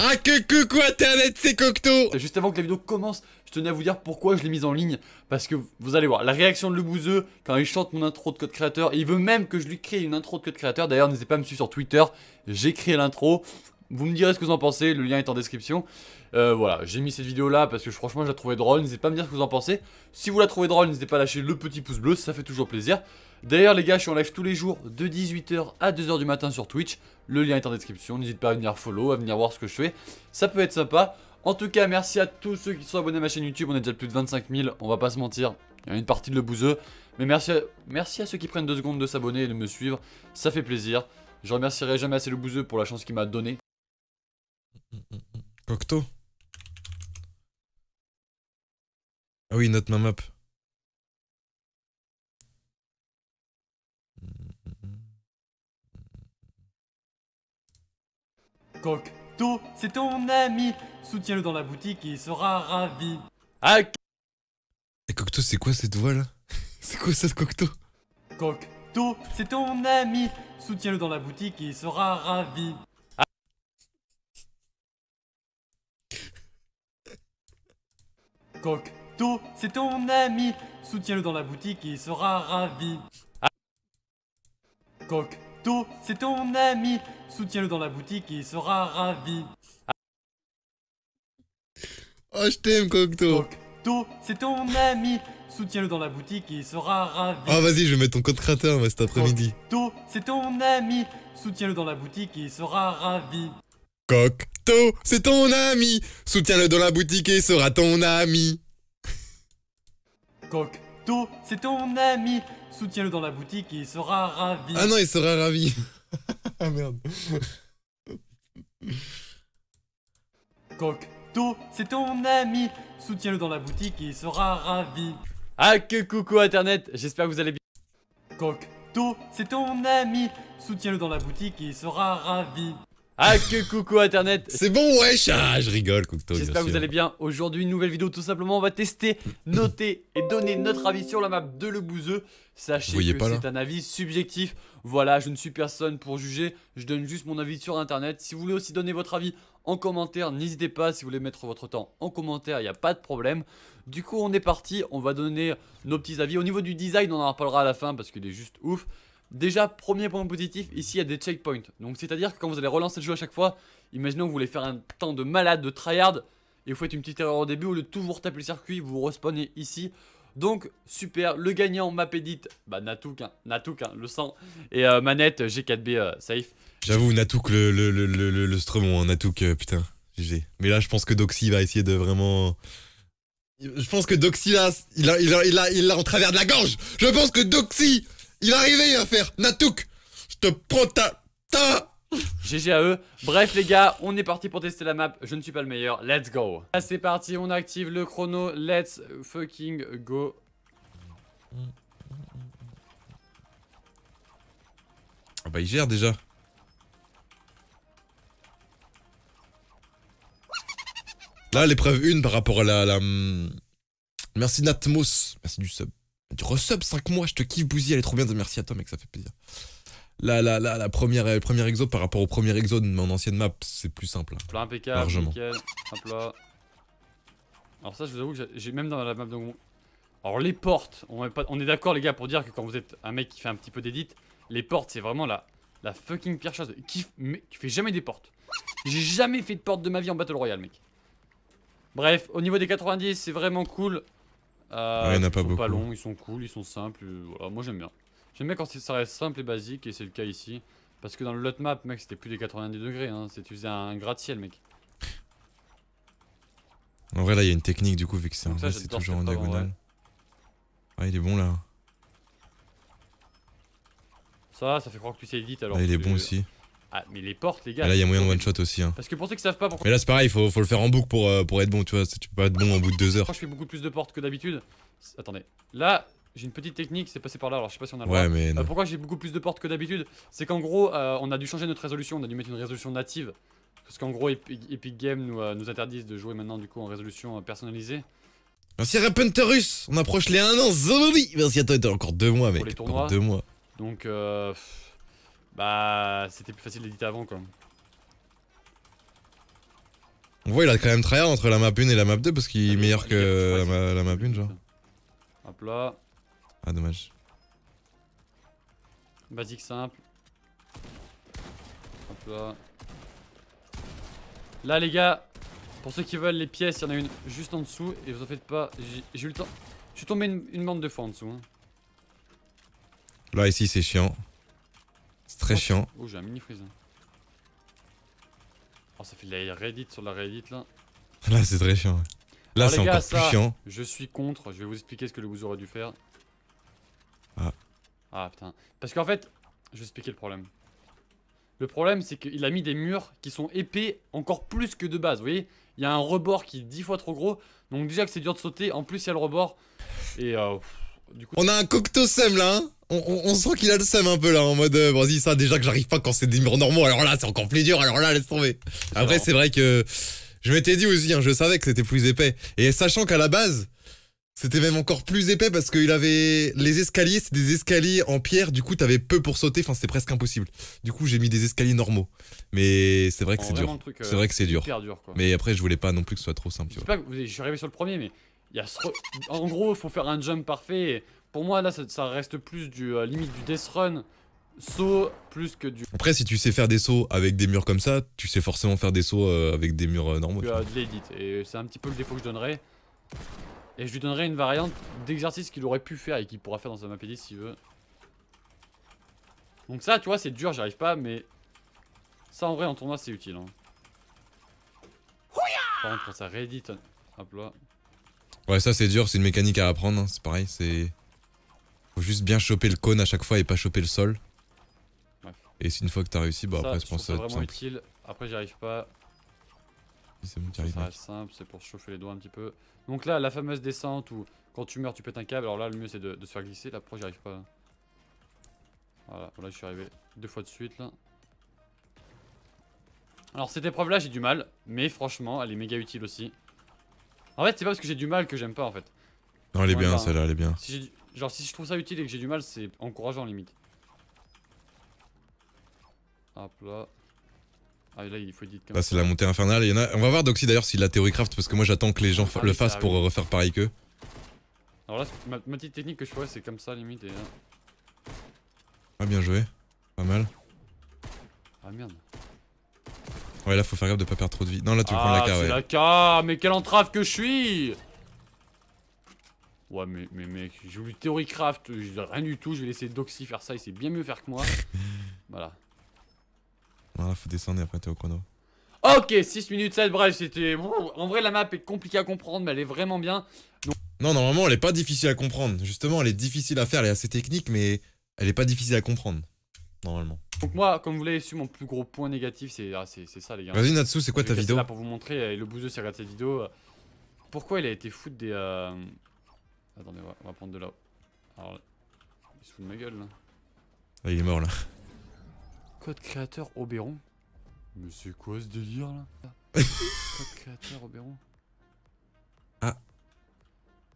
Ah que coucou internet, c'est Cocteau Juste avant que la vidéo commence, je tenais à vous dire pourquoi je l'ai mise en ligne. Parce que vous allez voir, la réaction de Le Bouzeux quand il chante mon intro de code créateur, il veut même que je lui crée une intro de code créateur. D'ailleurs, n'hésitez pas à me suivre sur Twitter, j'ai créé l'intro. Vous me direz ce que vous en pensez, le lien est en description. Euh, voilà, j'ai mis cette vidéo là parce que franchement je la trouvais drôle, n'hésitez pas à me dire ce que vous en pensez. Si vous la trouvez drôle, n'hésitez pas à lâcher le petit pouce bleu, ça fait toujours plaisir. D'ailleurs les gars, je suis en live tous les jours de 18h à 2h du matin sur Twitch. Le lien est en description, n'hésitez pas à venir follow, à venir voir ce que je fais. Ça peut être sympa. En tout cas, merci à tous ceux qui sont abonnés à ma chaîne YouTube, on est déjà plus de 25 000, on va pas se mentir. Il y a une partie de le bouseux. Mais merci à, merci à ceux qui prennent deux secondes de s'abonner et de me suivre, ça fait plaisir. Je remercierai jamais assez le bouseux pour la chance qu'il m'a donnée. Cocteau Ah oui, note ma map. Cocteau, c'est ton ami. Soutiens-le dans la boutique et il sera ravi. Ah, Et Cocteau, c'est quoi cette voix là? C'est quoi ça, Cocteau? Cocteau, c'est ton ami. Soutiens-le dans la boutique et il sera ravi. Cocteau, c'est ton ami. Soutiens-le dans la boutique et il sera ravi. Cocteau, c'est ton ami. Soutiens-le dans la boutique et il sera ravi. Oh, je t'aime, Cocteau Cocteau, c'est ton ami. Soutiens-le dans la boutique et il sera ravi. Oh, vas-y, je vais mettre ton code créateur cet après-midi. Cocteau, c'est ton ami. Soutiens-le dans la boutique et il sera ravi. Cocteau, c'est ton ami Soutiens-le dans la boutique et il sera ton ami Cocteau, c'est ton ami. Soutiens-le dans la boutique et il sera ravi. Ah non, il sera ravi Ah merde Cocteau, c'est ton ami. Soutiens-le dans la boutique et il sera ravi. Ah que coucou internet, j'espère que vous allez bien. Cocteau, c'est ton ami. Soutiens-le dans la boutique et il sera ravi. Ah que coucou internet, C'est bon, wesh Ah, je rigole, Cocteau, J'espère que vous allez bien. Aujourd'hui, une nouvelle vidéo, tout simplement. On va tester, noter et donner notre avis sur la map de Le Bouzeux. Sachez que c'est un avis subjectif. Voilà, je ne suis personne pour juger. Je donne juste mon avis sur internet. Si vous voulez aussi donner votre avis en commentaire, n'hésitez pas. Si vous voulez mettre votre temps en commentaire, il n'y a pas de problème. Du coup, on est parti. On va donner nos petits avis. Au niveau du design, on en reparlera à la fin parce qu'il est juste ouf. Déjà, premier point positif, ici il y a des checkpoints. Donc c'est-à-dire que quand vous allez relancer le jeu à chaque fois, imaginons que vous voulez faire un temps de malade, de tryhard, et vous faites une petite erreur au début, au lieu de tout vous retaper le circuit, vous respawnez ici. Donc super, le gagnant map edit, bah Natouk, hein, Natouk, hein, le sang, et euh, manette G4B euh, safe. J'avoue, Natouk, le, le, le, le, Stremon, hein, Natouk, euh, putain, GG. Mais là, je pense que Doxy va essayer de vraiment... Je pense que Doxy, là, il il a, il a, il a en travers de la gorge Je pense que Doxy, il va arriver, il va faire Natouk, je te prends ta... ta... GG à eux. Bref les gars, on est parti pour tester la map, je ne suis pas le meilleur, let's go. Là c'est parti, on active le chrono, let's fucking go. Ah bah, il gère déjà. Là, l'épreuve 1 par rapport à la... la hum, Merci Natmos, merci du sub. Du resub 5 mois, je te kiffe Bouzy, elle est trop bien, merci à toi mec, ça fait plaisir. La, la, la, la première, euh, premier exo par rapport au premier exo de mon ancienne map, c'est plus simple. Plat impeccable, Largement. nickel, hop là. Alors ça je vous avoue que j'ai- j'ai même dans la map de Alors les portes, on est, pas- on est d'accord les gars pour dire que quand vous êtes un mec qui fait un petit peu d'édit, les portes c'est vraiment la, la fucking pire chose. Qui, mais, tu fais jamais des portes. J'ai jamais fait de porte de ma vie en Battle Royale mec. Bref, au niveau des 90 c'est vraiment cool. Euh, Ouais, y en a ils pas sont pas beaucoup. longs, ils sont cool, ils sont simples, euh, voilà, moi j'aime bien. J'aime bien quand ça reste simple et basique et c'est le cas ici. Parce que dans le lot map mec c'était plus des 90 degrés, hein, c'est tu faisais un gratte-ciel mec. En vrai, là, il y a une technique du coup, vu que c'est c'est toujours en diagonale. Ah, il est bon là. Ça, ça fait croire que tu sais edit alors. Là, il est bon aussi. Ah, mais les portes, les gars. Et là, il y a moyen de one shot aussi. Hein. Parce que pour ceux qui savent pas pourquoi Mais là, c'est pareil, faut, faut le faire en boucle pour, euh, pour être bon, tu vois. Tu peux pas être bon en bout de deux heures. je fais beaucoup plus de portes que d'habitude. Attendez. Là, j'ai une petite technique, c'est passé par là, alors je sais pas si on a le droit. Ouais, mais Euh, non. pourquoi j'ai beaucoup plus de portes que d'habitude? C'est qu'en gros, euh, on a dû changer notre résolution, on a dû mettre une résolution native. Parce qu'en gros, Epic, Games nous, euh, nous de jouer maintenant du coup en résolution euh, personnalisée. Merci Rapunterus On approche les 1 an, Zombie Merci à toi, t'as encore deux mois, mec. les Encore deux mois. Donc, euh, bah, c'était plus facile d'éditer avant quoi. On voit, il a quand même tryhard entre la map 1 et la map 2 parce qu'il est meilleur que la, ma- map 1, genre. Hop là. Ah, dommage. Basique simple. Hop là. Là les gars, pour ceux qui veulent les pièces, il y en a une juste en dessous et vous en faites pas. J'ai j'ai eu le temps. Je suis tombé une, une bande de fois en dessous. hein. Là, ici, c'est chiant. C'est très Oh, chiant. Oh j'ai un mini freeze. hein. Oh ça fait de la Reddit sur la Reddit là. Là, c'est très chiant. ouais. Là, c'est encore ça- plus chiant. Je suis contre, je vais vous expliquer ce que le vous aurait dû faire. Ah. Ah putain. Parce qu'en fait, je vais expliquer le problème. Le problème c'est qu'il a mis des murs qui sont épais encore plus que de base, vous voyez? Il y a un rebord qui est 10 fois trop gros, donc déjà que c'est dur de sauter, en plus il y a le rebord. Et euh, du coup... On a un cocteau seum là, hein on, on- on sent qu'il a le seum un peu là, en mode euh, vas-y, ça déjà que j'arrive pas quand c'est des murs normaux, alors là c'est encore plus dur, alors là laisse tomber. Après, c'est vrai que je m'étais dit aussi, hein, je savais que c'était plus épais. Et sachant qu'à la base, c'était même encore plus épais parce qu'il avait les escaliers, c'est des escaliers en pierre, du coup t'avais peu pour sauter, enfin c'était presque impossible. Du coup j'ai mis des escaliers normaux. Mais c'est vrai que c'est dur. euh, C'est vrai que c'est dur. hyper dur quoi. Mais après je voulais pas non plus que ce soit trop simple, Je sais pas, je suis arrivé sur le premier, mais y a ce re- en gros, il faut faire un jump parfait. et pour moi, là, ça, ça reste plus du euh, limite du death run, saut, plus que du Après si tu sais faire des sauts avec des murs comme ça, tu sais forcément faire des sauts euh, avec des murs euh, normaux. que, de l'edit. Et c'est un petit peu le défaut que je donnerais. Et je lui donnerais une variante d'exercice qu'il aurait pu faire et qu'il pourra faire dans sa map edit s'il veut. Donc ça, tu vois, c'est dur, j'y arrive pas, mais ça en vrai en tournoi c'est utile. Hein. Par contre, quand ça réédit, hop là. Ouais, ça c'est dur, c'est une mécanique à apprendre, hein, c'est pareil, c'est. Faut juste bien choper le cône à chaque fois et pas choper le sol. Bref. Et c'est une fois que t'as réussi, bah ça, après je pense que ça va être vraiment simple. utile. Après, j'y arrive pas. C'est bon, Ça, reste simple, c'est pour chauffer les doigts un petit peu. Donc là, la fameuse descente où quand tu meurs, tu pètes un câble. Alors là, le mieux c'est de, de se faire glisser. Là, pourquoi j'y arrive pas Voilà, voilà, je suis arrivé deux fois de suite là. Alors cette épreuve là, j'ai du mal, mais franchement, elle est méga utile aussi. En fait, c'est pas parce que j'ai du mal que j'aime pas en fait. Non, elle est Ouais, bien, bah, celle-là, elle est bien. Si genre si je trouve ça utile et que j'ai du mal, c'est encourageant limite. Hop là. Ah là, il faut edit Là, c'est la montée infernale. Il y en a... On va voir Doxy d'ailleurs s'il a théorie craft parce que moi j'attends que les gens Ah le fassent pour arrive. refaire pareil qu'eux. Alors là, ma, ma petite technique que je ferais, c'est comme ça limite et là. Ah, bien joué. Pas mal. Ah merde. Ouais, là faut faire gaffe de pas perdre trop de vie. Non, là tu veux prendre ah, la K, c'est ouais. la K, mais quelle entrave que je suis Ouais, mais, mais mec, j'ai voulu Theory Craft, j'ai rien du tout, je vais laisser Doxy faire ça, il sait bien mieux faire que moi. voilà. Non, là faut descendre et après t'es au chrono. Ok, 6 minutes 7, bref, c'était... En vrai, la map est compliquée à comprendre, mais elle est vraiment bien. Non, normalement elle est pas difficile à comprendre. Justement, elle est difficile à faire, elle est assez technique, mais elle est pas difficile à comprendre. Normalement. Donc moi, comme vous l'avez su, mon plus gros point négatif, c'est ah, c'est ça, les gars. Vas-y, Natsu, c'est quoi ta vidéo là pour vous montrer, et le bouseux s'il regarde cette vidéo, euh, pourquoi il a été foutre des... euh, Attendez, on va, on va prendre de là. Alors, il se fout de ma gueule, là. Ah, il est mort là. Code créateur Oberon Mais c'est quoi ce délire, là? Code créateur Oberon Ah.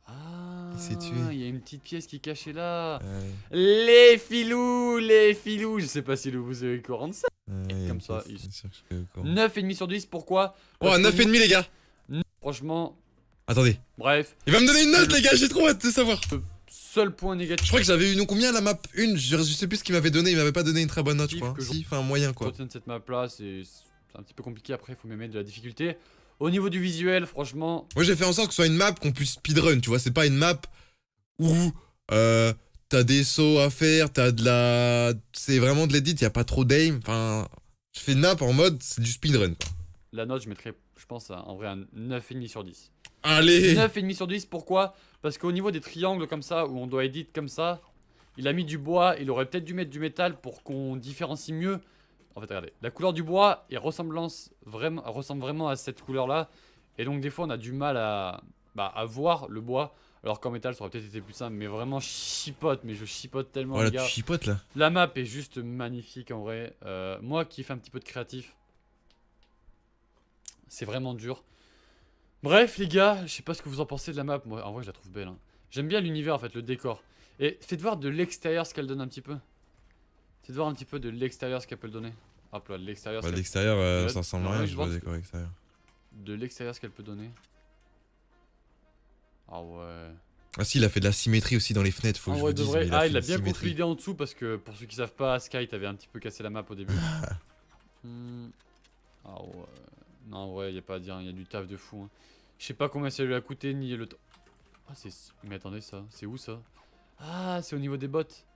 Ah, Il s'est tué. il y a une petite pièce qui est cachée là. Euh, Les filous, les filous. Je sais pas si le vous avez courant de ça. a Comme une ça, pièce, il- bien sûr que je suis au courant. 9,5 sur 10, pourquoi? Oh, Parce que 9,5 les gars Franchement, Attendez. bref, Il va me donner une note, les gars, j'ai trop hâte de savoir. seul point Je négatif. crois que j'avais eu non, combien la map 1 je, je sais plus ce qu'il m'avait donné, il m'avait pas donné une très bonne note, je crois. que je- Si, enfin, moyen quoi. Retiens de cette map là, c'est c'est un petit peu compliqué après, il faut même mettre de la difficulté. Au niveau du visuel, franchement, Moi j'ai fait en sorte que ce soit une map qu'on puisse speedrun, tu vois, c'est pas une map où euh, t'as des sauts à faire, t'as de la. C'est vraiment de l'edit, y a pas trop d'aim. Enfin, je fais une map en mode c'est du speedrun quoi. la note, je mettrais, je pense, en vrai, un 9,5 sur 10. Allez 9,5 sur 10, pourquoi? Parce qu'au niveau des triangles comme ça, où on doit edit comme ça, il a mis du bois, il aurait peut-être dû mettre du métal pour qu'on différencie mieux. En fait, regardez, la couleur du bois est ressemblance vraiment, ressemble vraiment à cette couleur-là. Et donc, des fois, on a du mal à, bah, à voir le bois. Alors qu'en métal, ça aurait peut-être été plus simple, mais vraiment chipote, mais je chipote tellement, Voilà, les gars. tu chipotes là. La map est juste magnifique en vrai. Euh, moi qui fais un petit peu de créatif, c'est vraiment dur. Bref, les gars, je sais pas ce que vous en pensez de la map. Moi, en vrai, je la trouve belle. hein. J'aime bien l'univers en fait, le décor. Et faites voir de l'extérieur ce qu'elle donne un petit peu. Faites voir un petit peu de l'extérieur ce qu'elle peut donner. Hop là, de l'extérieur. Bah, de l'extérieur, euh, ça ressemble à rien, je vois décor extérieur. de l'extérieur ce qu'elle peut donner. Ah ouais. Ah si, il a fait de la symétrie aussi dans les fenêtres, faut que Ah je vous de dise. il Ah, fait il a une bien symétrie. consolidé en dessous parce que pour ceux qui savent pas, Sky t'avait un petit peu cassé la map au début. Hmm. Ah ouais. Non, ouais, y a pas à dire, il y a du taf de fou. hein. Je sais pas combien ça lui a coûté ni le temps. Ah, c'est. Mais attendez, ça, c'est où ça? Ah, c'est au niveau des bottes.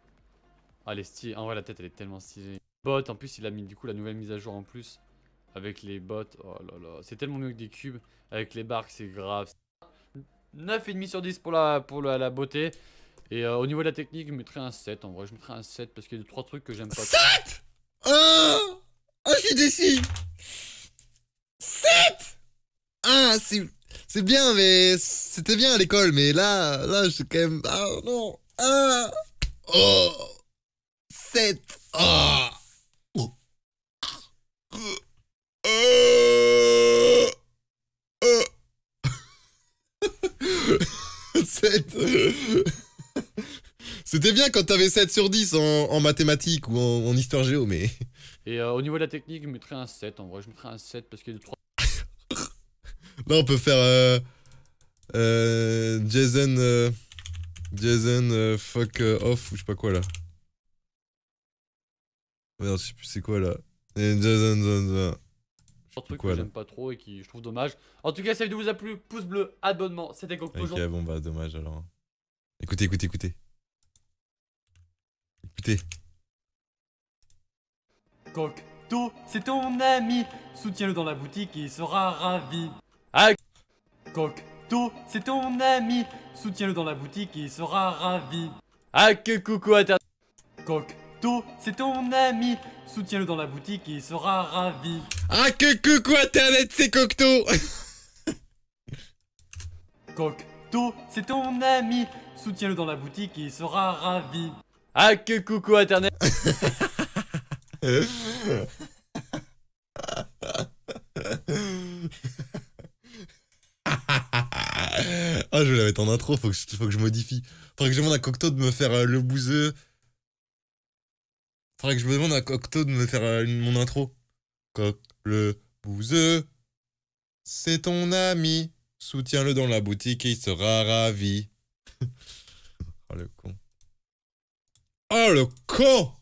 Ah, elle est stylée. En vrai, la tête elle est tellement stylée. Bottes, en plus, il a mis du coup la nouvelle mise à jour en plus. Avec les bottes. Oh là là, c'est tellement mieux que des cubes. Avec les barques, c'est grave. 9,5 sur 10 pour la, pour la, beauté. Et euh, au niveau de la technique, je mettrais un 7 en vrai. Je mettrais un 7 parce qu'il y a 3 trucs que j'aime pas. 7 Oh Oh, je suis déçu 7 Ah, c'est... C'est bien, mais... C'était bien à l'école, mais là... Là, je suis quand même... Ah, non Ah Oh 7 Ah Oh. 7 C'était bien quand t'avais 7 sur 10 en, en mathématiques ou en, en histoire géo, mais... Et euh, au niveau de la technique, je mettrais un 7 en vrai. Je mettrais un 7 parce qu'il y a 3 Là, on peut faire... Euh, euh, Jason... euh, Jason euh, fuck off ou je sais pas quoi, là. Merde, je sais plus c'est quoi, là. Jason... Jason- trucs quoi, que j'aime pas trop et qui je trouve dommage. En tout cas, si la vidéo vous a plu, pouce bleu, abonnement. C'était Cocteau. Ok, bon, bah, dommage, alors. Écoutez, écoutez, écoutez. Écoutez. Cocteau, c'est ton ami. Soutiens-le dans la boutique et il sera ravi. Ah, Cocteau, c'est ton ami. Soutiens-le dans la boutique et il sera ravi. Ah, que coucou Internet. Cocteau, c'est ton ami. Soutiens-le dans la boutique et il sera ravi. Ah, que coucou Internet, c'est Cocteau Cocteau, c'est ton ami. Soutiens-le dans la boutique et il sera ravi. Ah, que coucou Internet. Ah, je vais la mettre en intro, faut que je, faut que je modifie. Faudrait que je demande à Cocteau de me faire euh, le bouseux. Faudrait que je me demande à Cocteau de me faire euh, mon intro. Coq, le bouseux, c'est ton ami. Soutiens-le dans la boutique et il sera ravi. oh le con. Oh le con